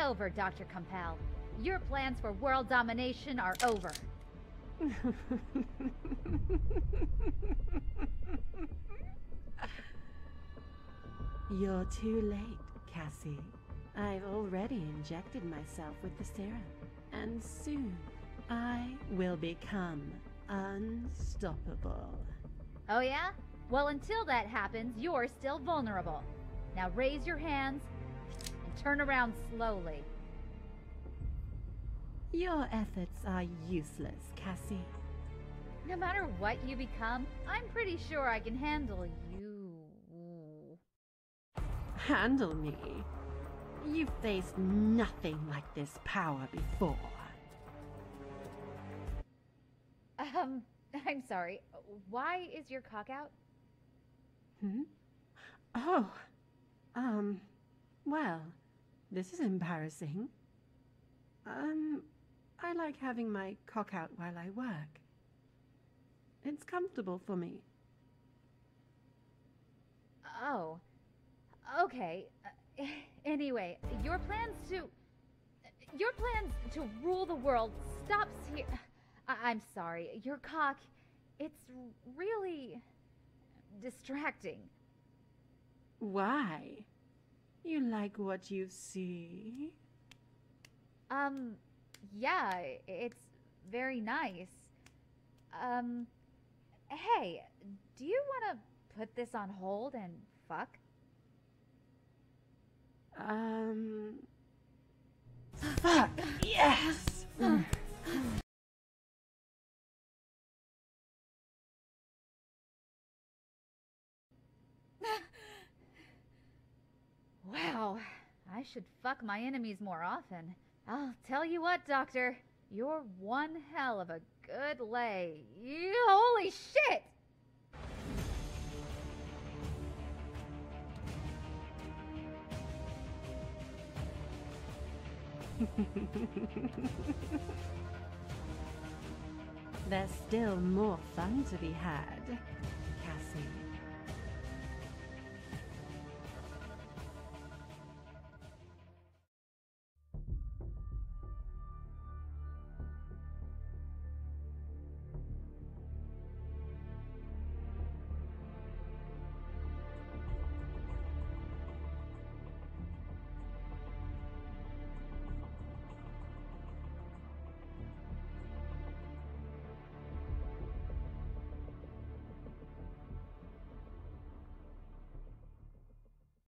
over, Dr. Compel. Your plans for world domination are over. You're too late, Cassie. I've already injected myself with the serum, and soon I will become unstoppable. Oh, yeah? Well, until that happens, you're still vulnerable. Now raise your hands and turn around slowly. Your efforts are useless, Cassie. No matter what you become, I'm pretty sure I can handle you. Handle me? You've faced nothing like this power before. Um, I'm sorry. Why is your cock out? Hmm? Oh, um, well, this is embarrassing. Um, I like having my cock out while I work. It's comfortable for me. Oh. Okay. Uh, anyway, your plans to. Your plans to rule the world stops here. I- I'm sorry. Your cock. It's really. distracting. Why? You like what you see? Um, yeah, it's very nice. Um, hey, do you want to put this on hold and fuck? Um. Fuck! Yes! Wow, I should fuck my enemies more often. I'll tell you what, Doctor, you're one hell of a good lay. You holy shit! There's still more fun to be had.